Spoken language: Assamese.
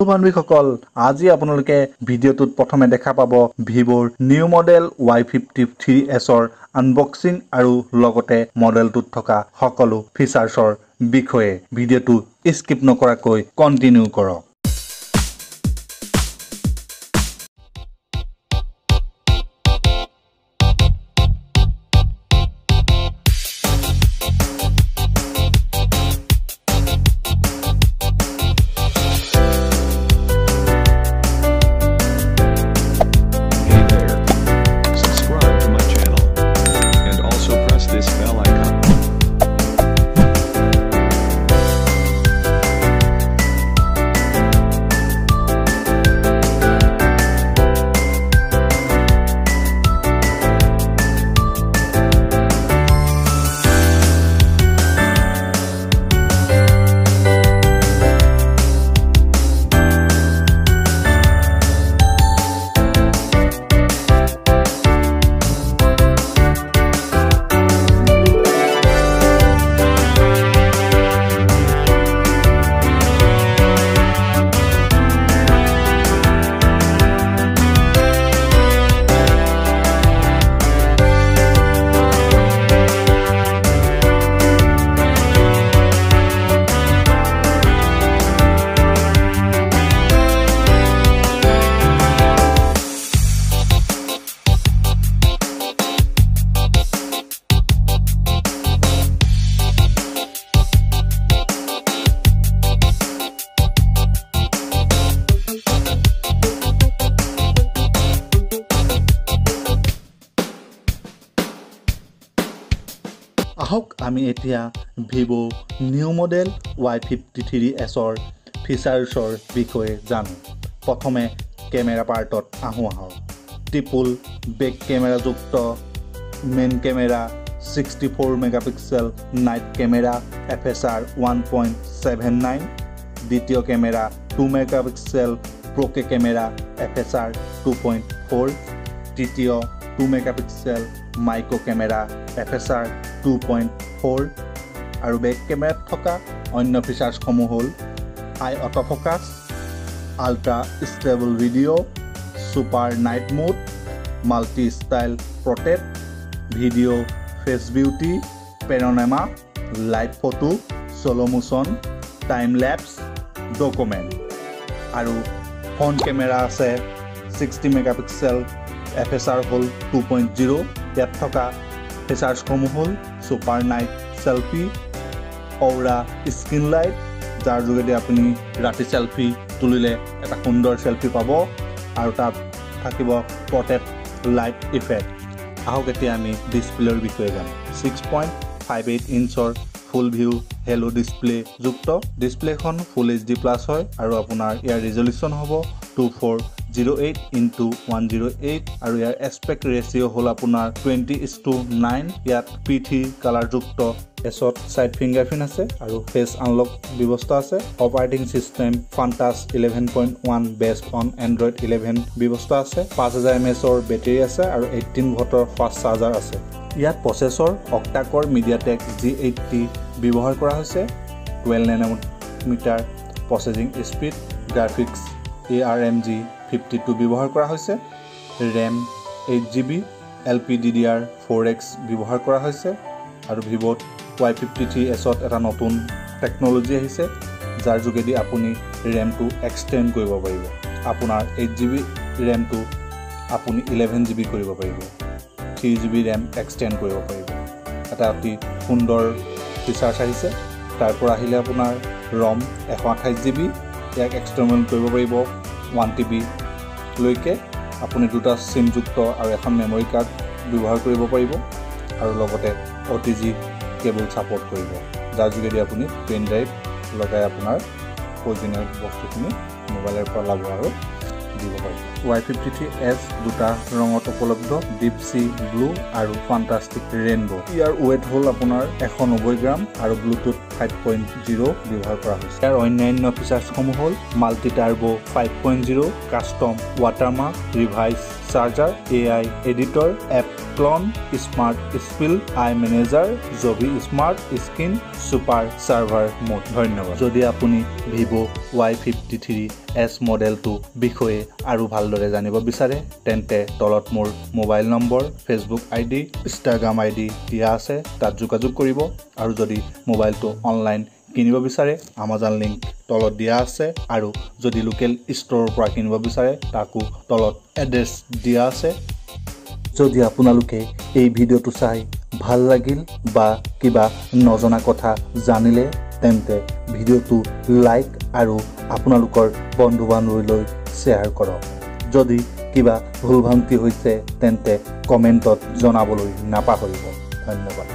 বান্ধৱীসকল আজি আপোনালোকে ভিডিঅ'টোত প্ৰথমে দেখা পাব ভিভ'ৰ new model Y fifty three এছৰ আনবক্সিং আৰু লগতে মডেলটোত থকা সকলো ফিচাৰ্ছৰ বিষয়ে। ভিডিঅ'টো স্কিপ নকৰাকৈ কণ্টিনিউ কৰক। আহক আমি এতিয়া Vivo' new model Y fifty three এছৰ ফিচাৰ্ছৰ বিষয়ে জানো। প্ৰথমে কেমেৰা পাৰ্টত আহোঁ আহক। Triple back কেমেৰাযুক্ত main camera sixty four megapixel night camera F S R one point seven nine দ্বিতীয় camera two megapixel bokeh camera F S R two point four তৃতীয় two megapixel macro' camera F S R two point four আৰু বেক কেমেৰাত থকা অন্য ফিচাৰ্ছসমূহ হ'ল high auto' focus ultra stable video' super night mode multi style protect video' face beauty panorama live photo slow' motion time lapse document আৰু ফ্ৰণ্ট কেমেৰা আছে sixty megapixel F S R হ'ল টু পইণ্ট জিৰ' ইয়াত থকা ফিচাৰ্ছসমূহ হ'ল super night selfie aura screen light যাৰ যোগেদি আপুনি ৰাতি চেলফি তুলিলে এটা সুন্দৰ চেলফি পাব আৰু তাত থাকিব প্ৰটেক্ট লাইট ইফেক্ট আহক এতিয়া আমি ডিছপ্লেৰ বিষয়ে জানো। ছিক্স পইণ্ট ফাইভ এইট ইঞ্চৰ ফুল ভিউ হেলো ডিছপ্লে যুক্ত। ডিছপ্লেখন ফুল এইচ ডি প্লাছ হয় আৰু আপোনাৰ ইয়াৰ ৰিজলিউশ্যন হ'ব two four zero' eight into one zero' eight আৰু ইয়াৰ এছপেক্ট ৰেচিঅ' হ'ল আপোনাৰ টুৱেণ্টি ইজ টু নাইন ইয়াত পি থ্ৰী কালাৰযুক্ত এছত ছাইড ফিংগাৰপ্ৰিণ্ট আছে আৰু ফেচ আনলক ব্যৱস্থা আছে। Operating system Funtouch eleven point one based on Android eleven ব্যৱস্থা আছে। পাঁচ হাজাৰ এম এছৰ বেটেৰী আছে আৰু এইটিন ভটৰ ফাষ্ট চাৰ্জাৰ আছে। ইয়াত processor octa core MediaTek G eighty ব্যৱহাৰ কৰা হৈছে। Twelve nanometre processing speed graphics A R M G fifty two ব্যৱহাৰ কৰা হৈছে। RAM eight G B L P D D R four X ব্যৱহাৰ কৰা হৈছে। আৰু ভিভ'ত ৱাই ফিফটি থ্ৰী এছত এটা নতুন টেকন'লজি আহিছে যাৰ যোগেদি আপুনি ৰেমটো এক্সটেণ্ড কৰিব পাৰিব। আপোনাৰ এইট জি বি ৰেমটো আপুনি ইলেভেন জি বি কৰিব পাৰিব। Three G B RAM extend কৰিব পাৰিব। এটা অতি সুন্দৰ ফিচাৰ্ছ আহিছে। তাৰ পৰা আহিলে আপোনাৰ ৰম এশ আঠাইছ জি বি ইয়াক এক্সটেৰমেণ্ট কৰিব পাৰিব। ওৱান টি বিলৈকে আপুনি দুটা চিমযুক্ত আৰু এখন মেমৰি কাৰ্ড ব্যৱহাৰ কৰিব পাৰিব আৰু লগতে O' T G cable support কৰিব। যাৰ যোগেদি আপুনি পেন ড্ৰাইভ লগাই আপোনাৰ প্ৰয়োজনীয় বস্তুখিনি মোবাইলৰ পৰা ল'ব আৰু দিব পাৰিব ৱাই ফিফটি থ্ৰী এছ দুটা ৰঙত উপলব্ধ ডিপ চি ব্লু আৰু ফাণ্টাষ্টিক ৰেইনব' ইয়াৰ ৱেট হ'ল আপোনাৰ এশ নব্বৈ গ্ৰাম আৰু ব্লুটুথ ফাইভ পইণ্ট জিৰ' ব্যৱহাৰ কৰা হৈছে। ইয়াৰ অন্যান্য ফিচাৰ্ছসমূহ হ'ল multi turbo' five point zero' custom watermark reverse charger A I editor app clone smart split I manager Jovi smart screen super server mode ধন্যবাদ। যদি আপুনি Vivo' Y fifty three S মডেলটো বিষয়ে আৰু ভালদৰে জানিব বিচাৰে তেন্তে তলত মোৰ mobile number Facebook I D Instagram I D দিয়া আছে তাত যোগাযোগ কৰিব। আৰু যদি মোবাইলটো অনলাইন কিনিব বিচাৰে আমাজন লিংক তলত দিয়া আছে। আৰু যদি লোকেল ষ্ট'ৰৰ পৰা কিনিব বিচাৰে তাকো তলত এড্ৰেছ দিয়া আছে। যদি আপোনালোকে এই ভিডিঅ'টো চাই ভাল লাগিল বা কিবা নজনা কথা জানিলে তেন্তে ভিডিঅ'টো লাইক আৰু আপোনালোকৰ বন্ধু বান্ধৱীলৈ শ্বেয়াৰ কৰক। যদি কিবা ভুল ভ্ৰান্তি হৈছে তেন্তে কমেণ্টত জনাবলৈ নাপাহৰিব। ধন্যবাদ।